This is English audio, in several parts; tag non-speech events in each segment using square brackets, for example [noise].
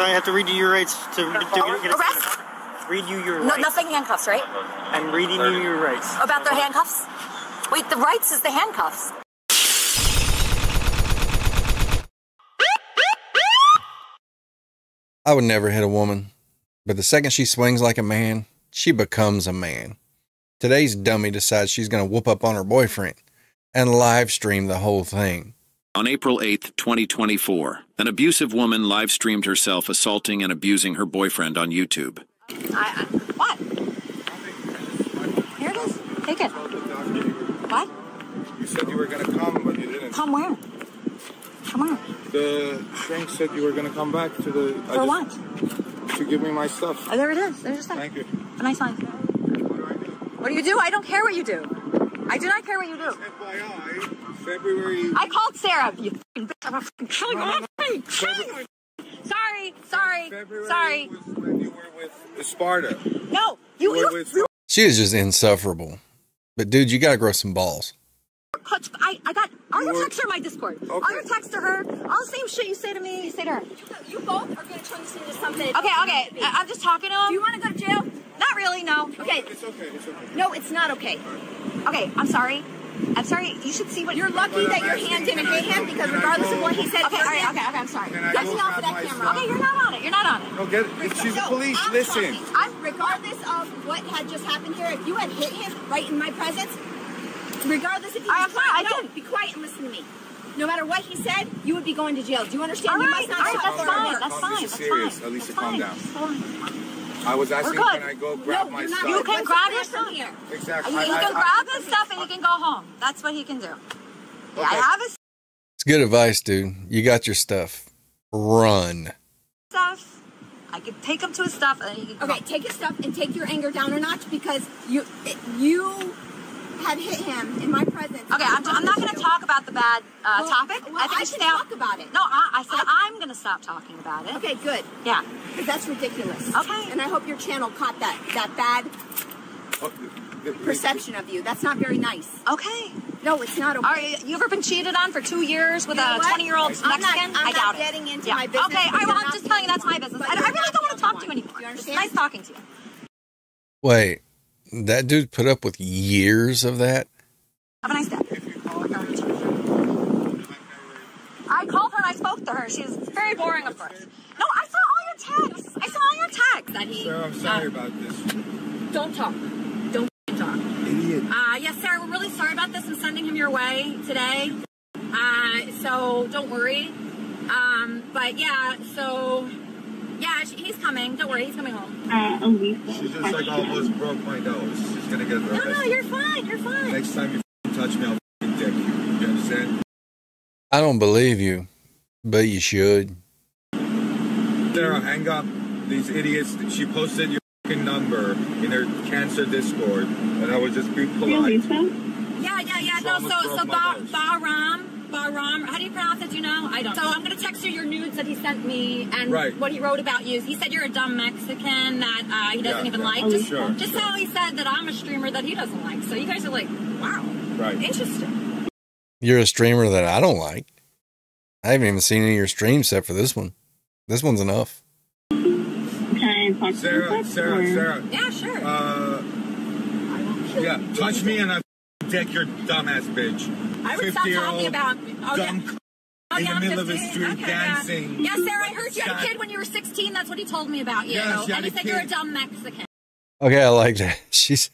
So I have to read you your rights to, to get, get Arrest? Read you your No, rights. nothing handcuffs, right? I'm reading you your rights. About their handcuffs? Wait, the rights is the handcuffs. I would never hit a woman, but the second she swings like a man, she becomes a man. Today's dummy decides she's going to whoop up on her boyfriend and live stream the whole thing. On April 8, 2024, an abusive woman live streamed herself assaulting and abusing her boyfriend on YouTube. I, I what? Here it is. Take it. What? You said you were gonna come, but you didn't. Come where? Come on. The shrink said you were gonna come back to the. For just- what? To give me my stuff. Oh, there it is. There's your stuff. Thank you. A nice line. What do you do? I don't care what you do. I do not care what you do. FYI, February. I called Sarah. You fucking bitch. I'm fucking killing you. I'm fucking killing you. Sorry. Sorry. February Sorry. was when you were with Sparta. No. You, You were with. you She is just insufferable. But dude, you got to grow some balls. Coach, I, I got all your You were- texts are in my Discord. All Okay. your texts to her, all the same shit you say to me, you say to her. You both are going to turn this into something. Okay, okay. I, I'm just talking to him. Do you want to go to jail? Not really, no. Okay. It's okay. It's okay. No, it's not okay. Okay, I'm sorry. I'm sorry. You should see what You're lucky that your hand didn't hit him because regardless of what he said, Okay, all right, okay, okay. I'm sorry. Can I That's go of that camera. Okay, you're not on it. You're not on it. No, get it. If she's No, police, I'm listen. talking. I'm regardless of what had just happened here. If you had hit him right in my presence, regardless if he I was am fine, I quiet, no, be quiet and listen to me. No matter what he said, you would be going to jail. Do you understand? All you must not right, stop that's fine. That's fine. this is That's serious. fine. Elisa, That's calm fine. down. Just hold on. I was asking, good. can I go grab No, my you're stuff? You can grab your from stuff. here. Exactly. You, I- you I- can I- grab his stuff and he can go home. That's what he can do. Yeah, I have his It's good advice, dude. You got your stuff. Run. stuff. I could take him to his stuff and he can Okay, take your stuff and take your anger down a notch because you you had hit him in my presence. Okay, I'm, I'm not going to talk about the bad uh, Well, topic. well, I think I should can stay talk about it. No, I, I said I- I'm going to stop talking about it. Okay, good. Yeah. Because that's ridiculous. Okay. And I hope your channel caught that that bad the- the- perception of you. That's not very nice. Okay. No, it's not okay. Are you, you ever been cheated on for two years with You know a 20 year old I'm not- Mexican? I'm I not doubt it. getting into yeah. my business Okay, all well, I'm just telling you that's only my business. I, I really don't want to talk only to you anymore. Do you It's understand? nice talking to you. Wait, that dude put up with years of that? Have a nice day. I called her and I spoke to her. She was very boring, of course. No, I saw all your texts. I saw all your texts that he. Sir, I'm sorry uh, about this. don't talk. Don't talk. Idiot. Uh, yes, Sarah, we're really sorry about this. I'm sending him your way today. Uh, so don't worry. Um, but yeah, so yeah, sh- he's coming. Don't worry, he's coming home. Uh, Elisa. She just like almost broke my nose. She's gonna get No, no, you're fine. You're fine. Next time you touch me, I'll f***ing dick you. You understand? I don't believe you, but you should. Sarah, hang up. These idiots. She posted your f***ing number in her cancer Discord, and I would just be polite. Elisa? Yeah, yeah, yeah. No, Almost so broke so my ba- nose. Bahram, Bahram. How do you pronounce it? Do you know? I don't. So I'm gonna text you your nudes that he sent me and Right. what he wrote about you. He said you're a dumb Mexican that uh, he doesn't Yeah, even yeah. like. Oh, Just, sure, just sure. how he said that I'm a streamer that he doesn't like. So you guys are like, wow, Right. interesting. You're a streamer that I don't like. I haven't even seen any of your streams except for this one. This one's enough. Can I talk to Sarah, you? Sarah, Sarah. Yeah, sure. Uh, yeah, touch me and I f***ing dick your dumbass bitch. I would stop 50-year-old talking about. Oh, yeah. dumb Oh, in yeah, the I'm middle of the 15. street Okay, dancing. Yeah. yeah, Sarah, I heard you had a kid when you were 16. That's what he told me about you. Yeah, she had and he a said you're a dumb Mexican. Okay, I like that. [laughs] She's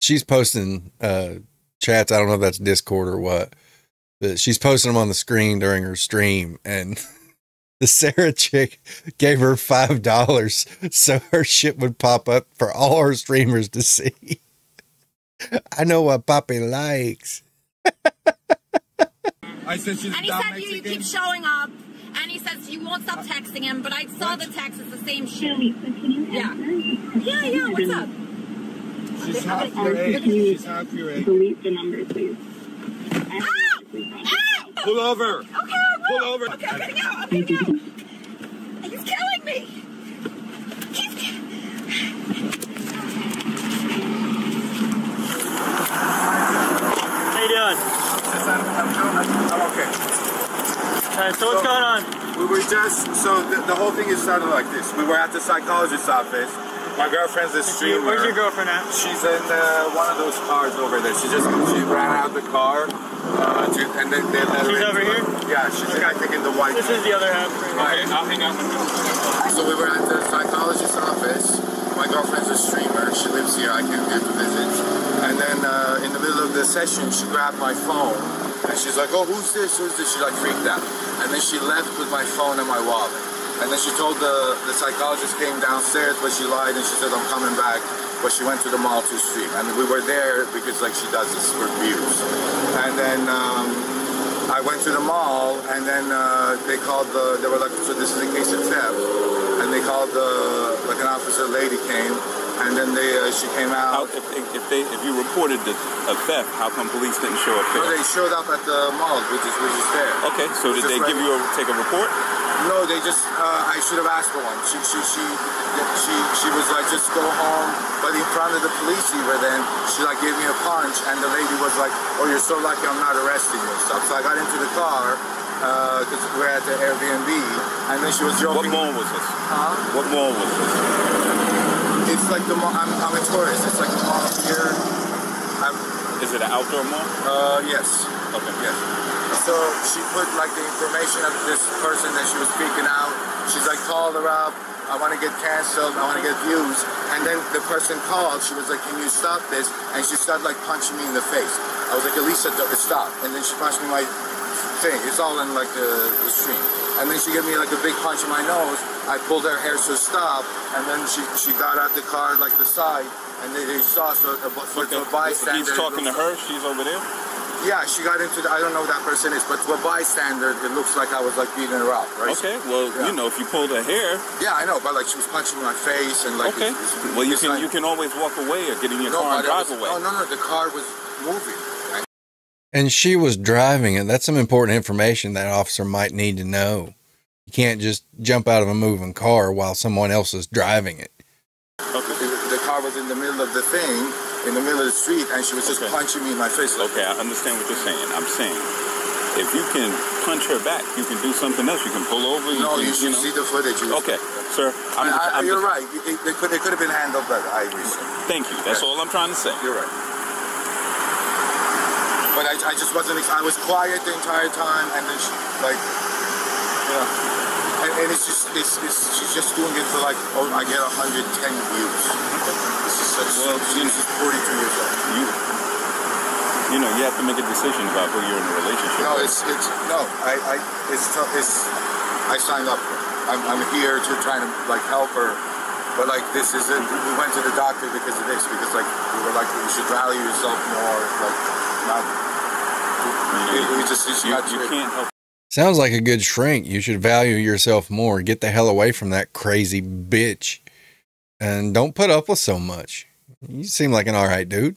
she's posting uh chats. I don't know if that's Discord or what, but she's posting them on the screen during her stream. And [laughs] the Sarah chick gave her five dollars so her shit would pop up for all her streamers to see. [laughs] I know what Poppy likes. I said she's And he dumb said you, you keep showing up. And he says you won't stop texting him, but I saw the text. It's the same shit. Elisa, can you Yeah. Yeah, yeah. What's up? She's half your age. She's half your age. Delete the number, please. Ah! Ah! Pull over. Okay, I will. Pull over. Okay, I'm getting out. I'm getting out. He's killing me. He's ki- How you doing? I'm. All right, so what's going on? We were just so the, the whole thing is started like this. We were at the psychologist's office. My girlfriend's a streamer. Where's your girlfriend at? She's in uh, one of those cars over there. She just she ran out of the car, uh, to, and then they let She's in. over here? Yeah, she's I think in the white. This is the other half. Right, I'll hang out. So we were at the psychologist's office. My girlfriend's a streamer. She lives here. I came here to visit. And then uh, in the middle of the session, she grabbed my phone and she's like, "Oh, who's this? Who's this?" She like freaked out. Then she left with my phone and my wallet. And then she told the the psychologist came downstairs, but she lied and she said, "I'm coming back." But she went to the mall to stream, and we were there because like she does this for views. And then. Um, I went to the mall, and then uh, they called the. They were like, "So this is a case of theft," and they called the like an officer lady came, and then they uh, she came out. if, if, if they if you reported the, a theft, how come police didn't show up No, they showed up at the mall. which is we just there. Okay, so did they give you a take a report? No, they just. Uh, I should have asked for one. She she she she she was like, "Just go home," but in front of the police even then she like gave me a punch, and the lady was like, "Oh, you're so lucky I'm not arresting you." stuff. So I got into the car because we're at the Airbnb, and then she was joking. What mall was this? Huh? What mall was this? It's like the mall. I'm, I'm a tourist. It's like the mall here. I'm, Is it an outdoor mall? uh, yes, Okay. yes. So she put like the information of this person that she was freaking out. She's like, call her up. I want to get canceled. I want to get views. And then the person called. She was like, can you stop this? And she started like punching me in the face. I was like, Elisa, stop. And then she punched me in my thing. It's all in like the, the stream. And then she gave me like a big punch in my nose. I pulled her hair to stop. And then she, she got out the car like the side. And they, they saw so uh, a, so Okay. a bystander. He's talking to her. She's over there. Yeah, she got into. The, I don't know who that person is, but to a bystander, it looks like I was like beating her up, right? Okay. Well, Yeah. you know, if you pulled her hair, Yeah, I know, but like she was punching my face and like. okay. it's- it's- Well, you can like- you can always walk away or get in your No, car and drive was- away. No, no, no. The car was moving. Right? And she was driving it. That's some important information that officer might need to know. You can't just jump out of a moving car while someone else is driving it. Okay. The, the car was in the middle of the thing, in the middle of the street, and she was just Okay. punching me in my face. Like, Okay, I understand what you're saying. I'm saying if you can punch her back, you can do something else. You can pull over. You No, can, you should know. see the footage. You- Okay, sir. I'm, I, I, I'm you're just- right. It, it, it could, it could have been handled better. I agree. sir. Thank you. That's Yeah. all I'm trying to say. You're right. But I, I just wasn't. I was quiet the entire time, and then she, like, you know, and, and it's just, it's, it's, she's just doing it for like, oh, I get 110 views. This is such. Well, you she's 42 years old. You, you know, you have to make a decision about who you're in a relationship No, with. it's, it's no. I, I, it's, it's. I signed up. I'm, I'm here to try to like help her. But like this is it. We went to the doctor because of this. Because like we were like you should value yourself more. Like not. You, We just, she you, you can't help. Sounds like a good shrink. You should value yourself more. Get the hell away from that crazy bitch. And don't put up with so much. You seem like an all right dude.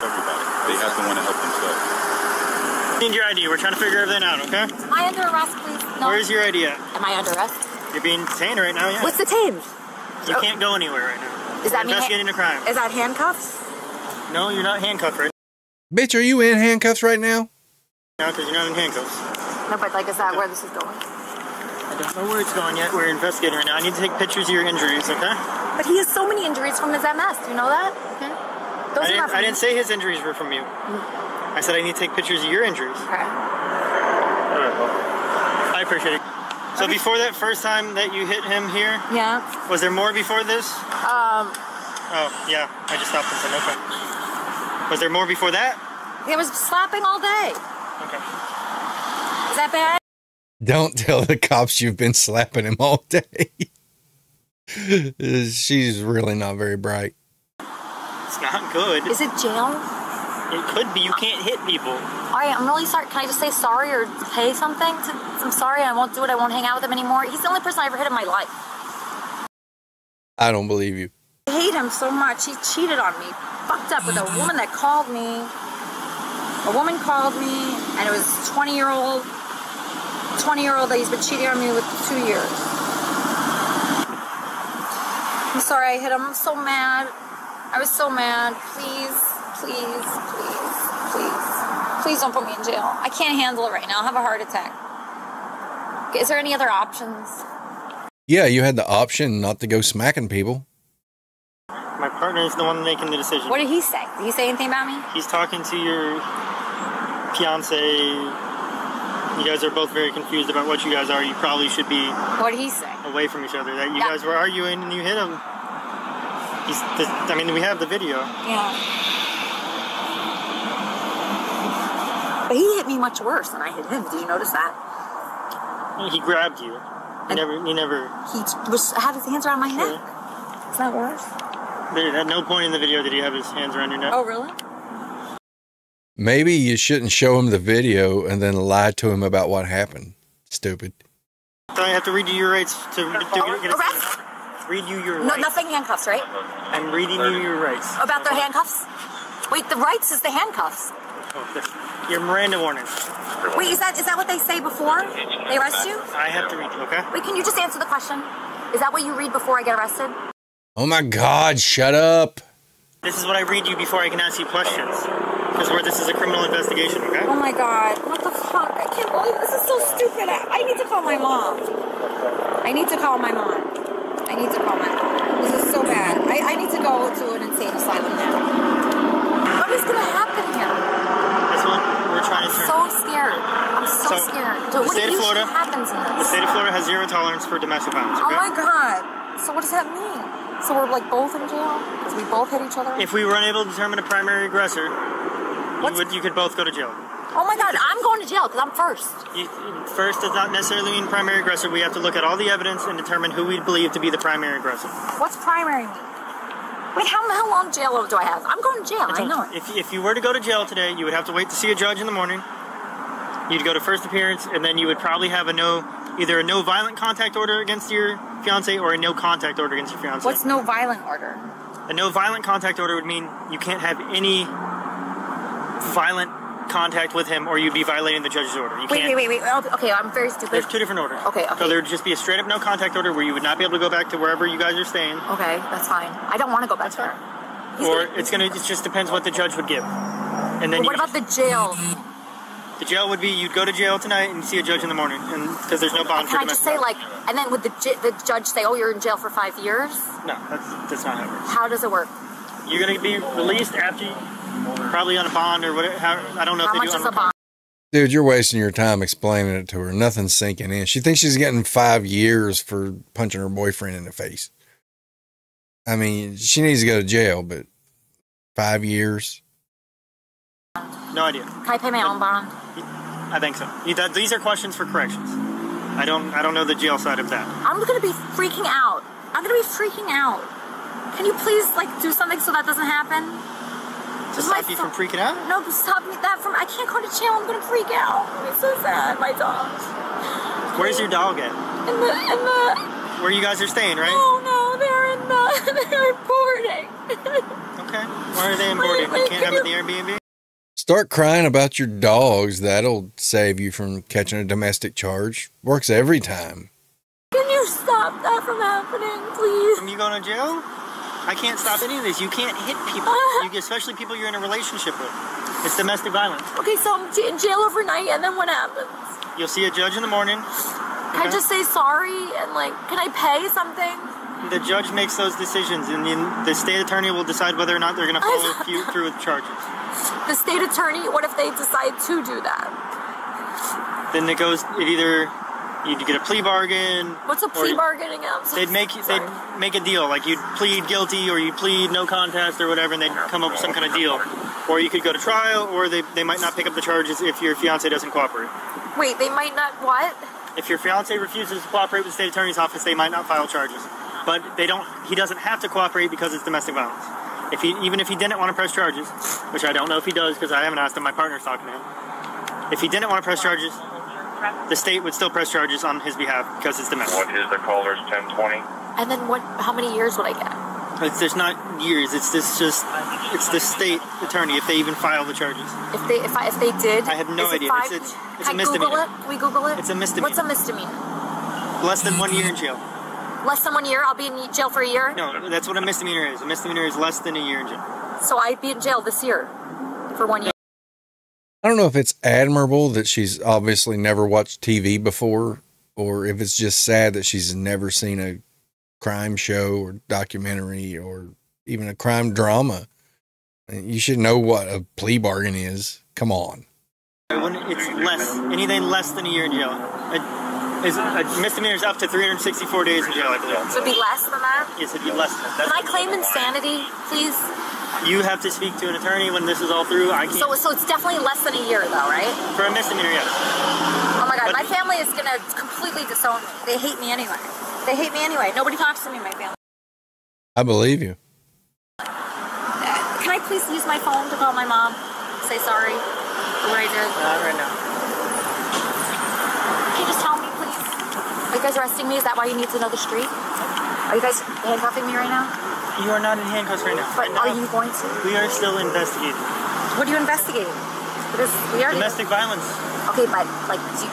Everybody, they have to want to help themselves. Need your ID. We're trying to figure everything out, okay? Am I under arrest, please? No. Where's your ID at? Am I under arrest? You're being detained right now, yeah. What's detained? you can't go anywhere right now. Is that We're me? investigating a crime. Is that handcuffs? No, you're not handcuffed right now. Bitch, are you in handcuffs right now? Now because you're not in handcuffs. No, but like, is that where this is going? I don't know where it's going yet. We're investigating right now. I need to take pictures of your injuries, okay? But he has so many injuries from his MS. Do you know that? Those I are not didn't, I didn't say his injuries were from you. I said I need to take pictures of your injuries. Okay. I appreciate it. So before that first time that you hit him here, Yeah. was there more before this? Um, Oh, yeah. I just stopped and said, okay. Was there more before that? he was slapping all day. Okay. Is that bad? Don't tell the cops you've been slapping him all day. She's really not very bright. It's not good. Is it jail? It could be. You can't hit people. All right, I'm really sorry. Can I just say sorry or pay something? To, I'm sorry. I won't do it. I won't hang out with him anymore. He's the only person I ever hit in my life. I don't believe you. I hate him so much. He cheated on me. Fucked up with a woman that called me. A woman called me, and it was 20 year old, 20 year old that he's been cheating on me with two years. I'm sorry I hit him. I'm so mad. I was so mad. Please, please, please, please, please don't put me in jail. I can't handle it right now. I'll have a heart attack. Is there any other options? Yeah, you had the option not to go smacking people. My partner is the one making the decision. What did he say? Did he say anything about me? He's talking to your fiance. You guys are both very confused about what you guys are. You probably should be What did he say? away from each other. That you Yeah. guys were arguing and you hit him. He's, this, I mean, we have the video. Yeah. But he hit me much worse than I hit him. Did you notice that? He grabbed you. He And- never, he never. He was had his hands around my neck. Is that worse? At no point in the video did he have his hands around your neck. Oh, really? Maybe you shouldn't show him the video and then lie to him about what happened. Stupid. So I have to read you your rights to, to get, get Arrest? Read you your No, rights. nothing handcuffs, right? I'm reading you your rights. About the handcuffs? Wait, the rights is the handcuffs. Oh, Your Miranda warning. Wait, is that is that what they say before they arrest you? I have to read you, okay? Wait, can you just answer the question? Is that what you read before I get arrested? Oh my God, shut up. This is what I read you before I can ask you questions. Because where this is a criminal investigation, okay? Oh my god, what the fuck? I can't believe this is so stupid. I, I need to call my mom. I need to call my mom. I need to call my mom. This is so bad. I, I need to go to an insane asylum now. What is gonna happen here? That's what we're trying to I'm so scared. I'm so, So, scared. the what state of Florida- happens in The state of Florida has zero tolerance for domestic violence, Oh my god. So what does that mean? So we're like both in jail because we both hit each other. If we were unable to determine a primary aggressor, you, would, you could both go to jail. oh my god, I'm going to jail because I'm first. You, first does not necessarily mean primary aggressor. We have to look at all the evidence and determine who we believe to be the primary aggressor. What's primary mean? Wait, how, how long jail do I have? I'm going to jail. I know it. If, if you were to go to jail today, you would have to wait to see a judge in the morning. You'd go to first appearance, and then you would probably have a no, either a no violent contact order against your fiance or a no contact order against your fiance. What's no violent order? a no violent contact order would mean you can't have any violent contact with him, or you'd be violating the judge's order. You Wait, can't. wait, wait, wait. Okay, I'm very stupid. There's two different orders. Okay, okay. So there would just be a straight up no contact order where you would not be able to go back to wherever you guys are staying. Okay, that's fine. I don't want to go back That's there. fine. Or gonna- it's gonna. It just depends what the judge would give. And then But what about the jail? The jail would be you'd go to jail tonight and see a judge in the morning, and because there's no bond Can for I just say like, and then would the the judge say, "Oh, you're in jail for five years"? no, that's that's not how it works. How does it work? You're gonna be released after, you, probably on a bond or whatever. I don't know How if they much do is on a bond? Dude, you're wasting your time explaining it to her. Nothing's sinking in. She thinks she's getting five years for punching her boyfriend in the face. I mean, she needs to go to jail, but five years? No idea. Can I pay my own bond? I think so. These are questions for corrections. I don't. I don't know the jail side of that. I'm gonna be freaking out. I'm gonna be freaking out. Can you please like do something so that doesn't happen? To This is my stop you from freaking out. No, stop me that from. I can't go to jail. I'm gonna freak out. It's so sad. My dog. Where's your dog at? In the and the. Where you guys are staying, right? Oh no, they're in the. [laughs] They're boarding. Okay. Why are they in boarding? You can't have them at the Airbnb. Start crying about your dogs. That'll save you from catching a domestic charge. Works every time. Can you stop that from happening, please? From you going to jail? I can't stop any of this. You can't hit people, [laughs] you, especially people you're in a relationship with. It's domestic violence. Okay, so I'm in jail overnight, and then what happens? You'll see a judge in the morning. Can I just say sorry and like, can I pay something? The judge makes those decisions, and then the state attorney will decide whether or not they're going [laughs] to follow through with charges. The state attorney, what if they decide to do that? Then it goes. It either you get a plea bargain. What's a plea bargaining? So They'd make sorry. they'd make a deal like you'd plead guilty or you plead no contest or whatever, and they'd come up with some kind of deal. Or you could go to trial, or they, they might not pick up the charges if your fiance doesn't cooperate. Wait, they might not. What? If your fiance refuses to cooperate with the state attorney's office, they might not file charges. But they don't. He doesn't have to cooperate because it's domestic violence. If he even if he didn't want to press charges, which I don't know if he does because I haven't asked him. My partner's talking to him. If he didn't want to press charges, the state would still press charges on his behalf because it's domestic. What is the caller's 1020? And then what? How many years would I get? It's, there's not years. It's this just it's the state attorney if they even file the charges. If they, if I, if they did, I have no is it idea. Five, It's- it's- it's can a I Google misdemeanor. it? Can we Google it? It's a misdemeanor. What's a misdemeanor? Less than one year in jail. Less than one year. I'll be in jail for a year. No, that's what a misdemeanor is. A misdemeanor is less than a year in jail. So I'd be in jail this year for one year. I don't know if it's admirable that she's obviously never watched TV before or if it's just sad that she's never seen a crime show or documentary or even a crime drama. You should know what a plea bargain is. Come on. When it's less, anything less than a year in jail. A, is a misdemeanor is up to 364 days in jail, I believe. So it'd be less than that? Yes, it'd be less than that. Can I claim insanity, please? You have to speak to an attorney when this is all through. I can't. So, so it's definitely less than a year, though, right? for a misdemeanor, yes. Oh my god, But- my family is gonna completely disown me. They hate me anyway. They hate me anyway. Nobody talks to me my family. I believe you. Can I please use my phone to call my mom? Say sorry for what I did. Not right now. Can you just tell me, please? Are you guys arresting me? Is that why you need to know the street? Are you guys handcuffing me right now? You are not in handcuffs right now. But are you going to? We are still investigating. What are you investigating? Because we already. Domestic violence. Okay, but like, do you,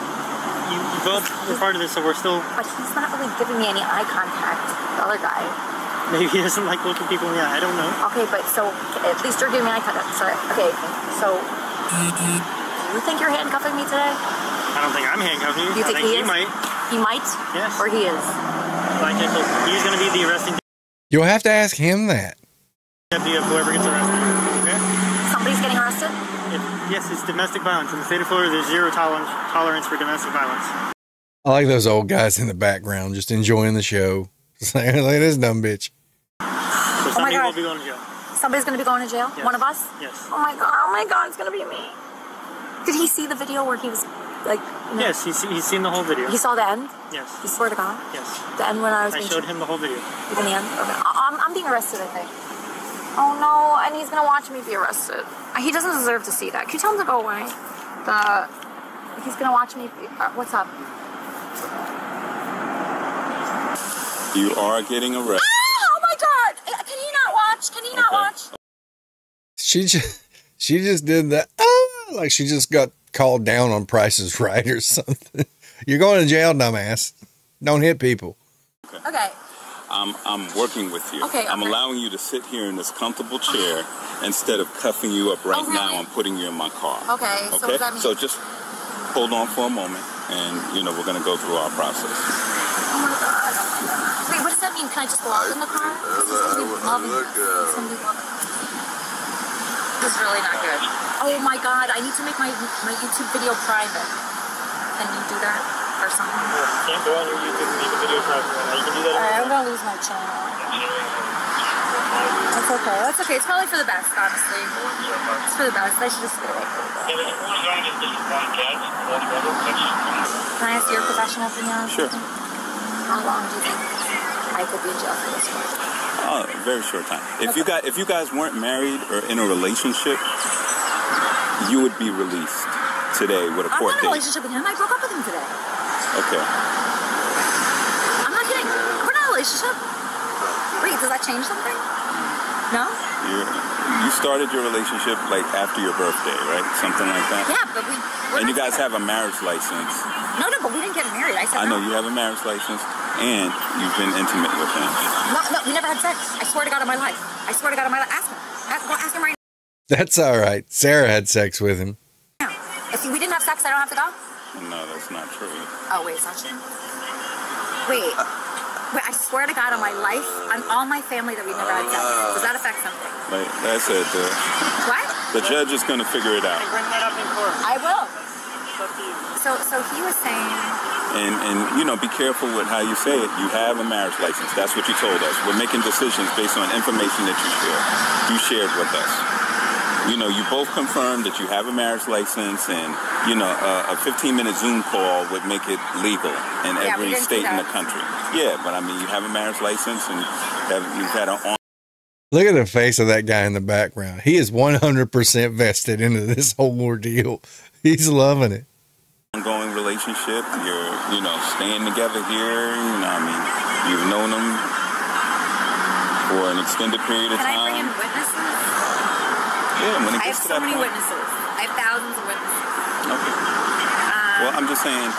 You both were part of this, so we're still. but he's not really giving me any eye contact. The other guy. Maybe he doesn't like looking people in the eye. I don't know. Okay, but so at least you're giving me eye contact. Sorry. okay, so do you think you're handcuffing me today? I don't think I'm handcuffing you. You I think think he he might. He might. Yes. Or he is. Like, he's going to be the arresting You'll have to ask him that. deputy of whoever gets arrested. Okay? Somebody's getting arrested. If, yes, it's domestic violence. In the state of Florida, there's zero tolerance tolerance for domestic violence. I like those old guys in the background just enjoying the show. [laughs] Saying, look at this dumb bitch. So oh my somebody God. will be going to jail. Somebody's gonna be going to jail. Yes. One of us. Yes. Oh my god! Oh my god! It's gonna be me. Did he see the video where he was like? you know, Yes, he's, he's seen the whole video. He saw the end. Yes. He swear to God. Yes. The end when I was I being showed him the whole video. Even the end. Okay. I- I'm, I'm being arrested. I think. Oh no! And he's gonna watch me be arrested. He doesn't deserve to see that. Can you tell him to go away? The he's gonna watch me. Be, uh, what's up? You are getting arrested. Oh my God! Uh, Can he not watch? Can he not watch? She just [laughs] she just did that. Oh, like she just got called down on Prices Right or something. [laughs] You're going to jail, dumbass. Don't hit people. Okay. I'm I'm working with you. Okay, I'm okay. allowing you to sit here in this comfortable chair instead of cuffing you up right Oh, now really? and putting you in my car. Okay, so Okay. does that So just hold on for a moment, and you know we're gonna go through our process. Oh my God! My God! Wait, what does that mean? Can I just walk in the car? This is gonna be loving. This is gonna be loving. This is really not good. Oh my God! I need to make my my YouTube video private. Can you do that or something? You can't go on your YouTube and make a video private right now. You can do that. Alright, I'm gonna lose my channel. That's okay. That's okay. It's probably for the best, honestly. It's for the best. I should just get away from it. Can I ask your professional opinion Sure. How long do you think I could be in jail for this one? Oh, very short time. If you got if you guys weren't married or in a relationship, you would be released today with a I'm court not in a date. relationship with him. I broke up with him today. Okay. I'm not kidding. We're not in a relationship. Wait, does that change something? No? You you started your relationship like after your birthday, right? Something like that. Yeah, but we. And you guys have a marriage license. No, no, but we didn't get married. I said I know no. you have a marriage license, and you've been intimate with him. No, no, we never had sex. I swear to God on my life. I swear to God on my life. Ask him. Ask, go ask him right That's all right. Sarah had sex with him. now. If we didn't have sex, I don't have to go? No, that's not true. Oh, wait, it's not true. Wait. Wait, I swear to God on my life, on all my family that we never had sex. Does that affect something? Like I said, the, What? the judge is going to figure it out. Bring that up in court. I will. It's up to you. So, so he was saying, And and you know, be careful with how you say it. You have a marriage license. That's what you told us. We're making decisions based on information that you share. You shared with us. You know, you both confirmed that you have a marriage license, and you know, a, a 15-minute Zoom call would make it legal in Yeah, every state in the country. Yeah, but I mean, you have a marriage license, and have, you've had an on. Look at the face of that guy in the background. He is 100% vested into this whole ordeal. He's loving it. ongoing relationship. You're, you know, staying together here. You know, I mean, you've known them for an extended period of can I bring in time. Yeah, when it I have to so that many point. witnesses. I have thousands of witnesses. Okay. Um, Well, I'm just saying.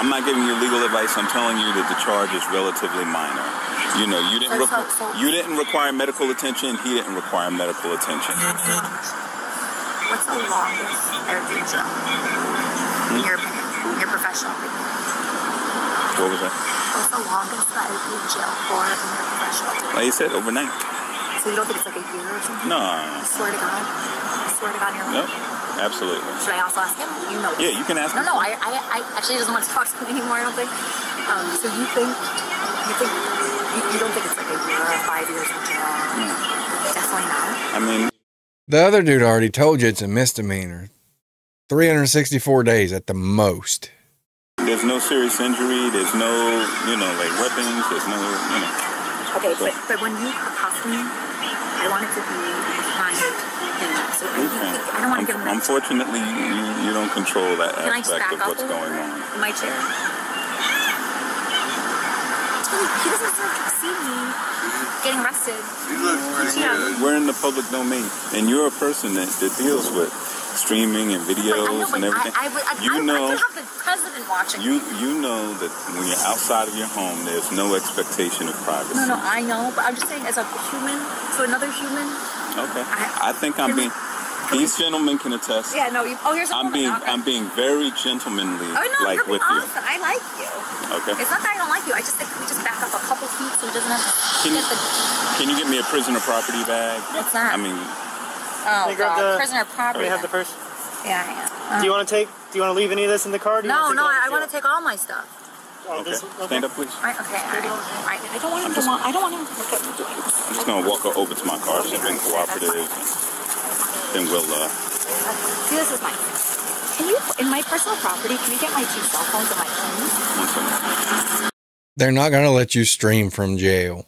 I'm not giving you legal advice. I'm telling you that the charge is relatively minor. You know, you didn't So- so- requ- so- you didn't require medical attention. He didn't require medical attention. What's the longest I've in your opinion, in your profession? professional opinion? What was that? What's the longest that I'd be in jail for in your professional opinion? Like you said, overnight. So you don't think it's like a year or something? No. I swear to God. I swear to God, you're Yep. lying. Absolutely. Should I also ask him? You know. Yeah, you can ask No, him. no. I, I, I actually he doesn't want to talk to me [laughs] anymore. I don't think. Um, so you think you think you, you don't think it's like a year or five years in jail? Definitely not. I mean, The other dude already told you it's a misdemeanor. 364 days at the most. there's no serious injury. There's no, you know, like weapons. There's no, you know. Okay, but, but when you accost me, I want it to be behind him. So I, Okay. I don't want to give him that Unfortunately, you, you don't control that Can I just aspect back of what's going on. my chair. He doesn't deserve to see me getting arrested. Yeah. We're in the public domain, and you're a person that, that deals with streaming and videos I know, but and everything. I, I, I, you know, I could have the president watching. you you know that when you're outside of your home, there's no expectation of privacy. No, no, I know, but I'm just saying, as a human to another human. Okay. I- I think I'm being. These gentlemen can attest. Yeah, no. You, oh, here's a I'm woman. being okay. I'm being very gentlemanly, Oh no, like with you. I like you. Okay. It's not that I don't like you. I just think we just back up a couple feet so he doesn't have to Can you, get the. can you get me a prisoner property bag? What's that? I mean, oh They grab the- prisoner Do property. we have the purse? yeah, yeah. Do you want to take? Do you want to leave any of this in the car? Do you No, wanna no, I, I want to take all my stuff. jail? Oh, okay. this- Stand up, please. Right? Okay. All right. All right. I don't want him I'm to just- want. I don't want him to look at me doing this. I'm just gonna walk her over to my car. She's been cooperative. And then we'll. Uh, See, this is my. Can you, in my personal property, can you get my two cell phones and my phone? one second. They're not going to let you stream from jail.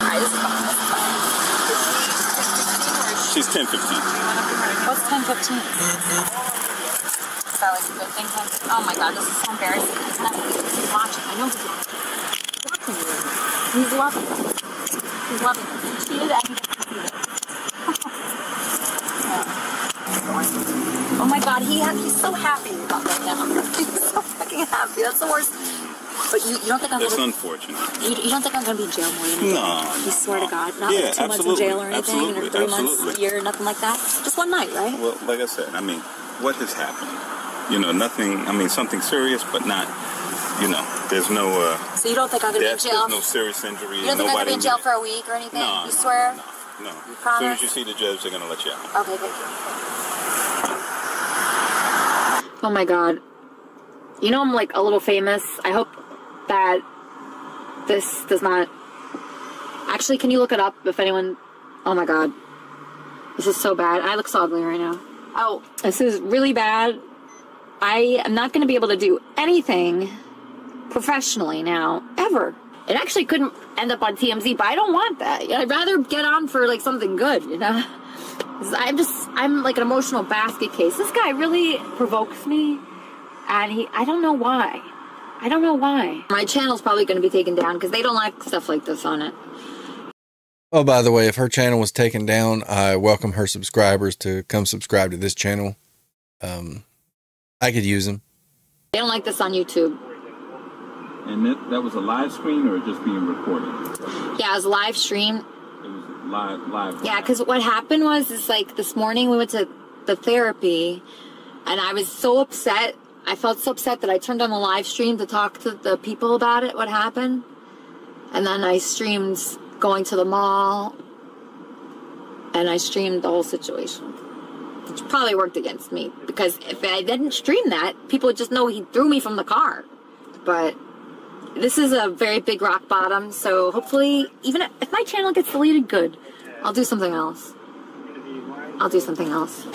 All right, this is fine. She's 10, 15. What's 10, 15? Is that like a good thing? Oh my god, this is so embarrassing. He's watching. I know he's watching you. He's loving it. He's loving it. He cheated and it. [laughs] Oh my god, he ha- he's so happy about that now. [laughs] He's so fucking happy. That's the worst. But you, you don't think I'm That's gonna unfortunate. you, you don't think I'm gonna be in jail more than? No, You swear to God, not Yeah, like two months in jail or anything, or absolutely, three months, a year, nothing like that. Just one night, right? Well, like I said, I mean, what has happened? You know, nothing. I mean, something serious, but not. You know, there's no uh, So you don't think I'm gonna death. be in jail? There's no serious injury. you don't think I'm gonna be in jail for a week or anything? No, you no, swear? No. As soon as you see the judge, they're gonna let you out. Okay, thank you. Oh my god. You know I'm like a little famous. I hope that this does not Actually, can you look it up if anyone Oh my god. This is so bad. I look so ugly right now. Oh, this is really bad. I am not going to be able to do anything professionally now, ever. It actually couldn't end up on TMZ, but I don't want that. I'd rather get on for like something good, you know? [laughs] I'm just, I'm like an emotional basket case. This guy really provokes me, and he, I don't know why. I don't know why. My channel's probably going to be taken down because they don't like stuff like this on it. Oh, by the way, if her channel was taken down, I welcome her subscribers to come subscribe to this channel. Um, I could use them. They don't like this on YouTube. And that, that was a live stream or just being recorded? Yeah, it was live stream. It was live. live. Yeah, because what happened was, is like this morning we went to the therapy, and I was so upset. I felt so upset that I turned on the live stream to talk to the people about it, what happened. And then I streamed going to the mall, and I streamed the whole situation. Which probably worked against me, because if I didn't stream that, people would just know he threw me from the car. But this is a very big rock bottom, so hopefully, even if my channel gets deleted, good. I'll do something else. I'll do something else.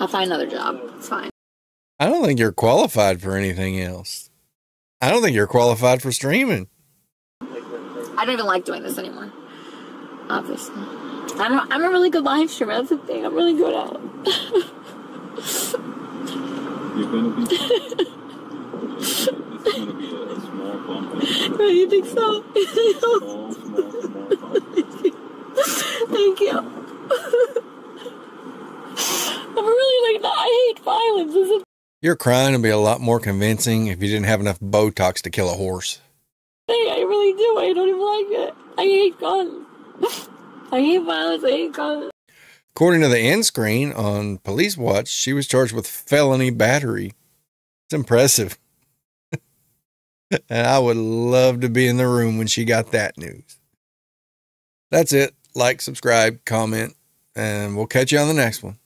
I'll find another job. It's fine. I don't think you're qualified for anything else. I don't think you're qualified for streaming. I don't even like doing this anymore. Obviously. I'm a, I'm a really good live streamer. That's the thing. I'm really good at it. You're gonna be. [laughs] it's gonna be a, a small bump. [laughs] Right, you think so? Small, small, small bump. Thank you. [laughs] I'm really like that. I hate violence. Your crying would be a lot more convincing if you didn't have enough Botox to kill a horse. Hey. I really do. I don't even like it. I hate guns. [laughs] I hate violence. I hate guns. According to the end screen on Police Watch, she was charged with felony battery. It's impressive. [laughs] and I would love to be in the room when she got that news. That's it. Like, subscribe, comment, and we'll catch you on the next one.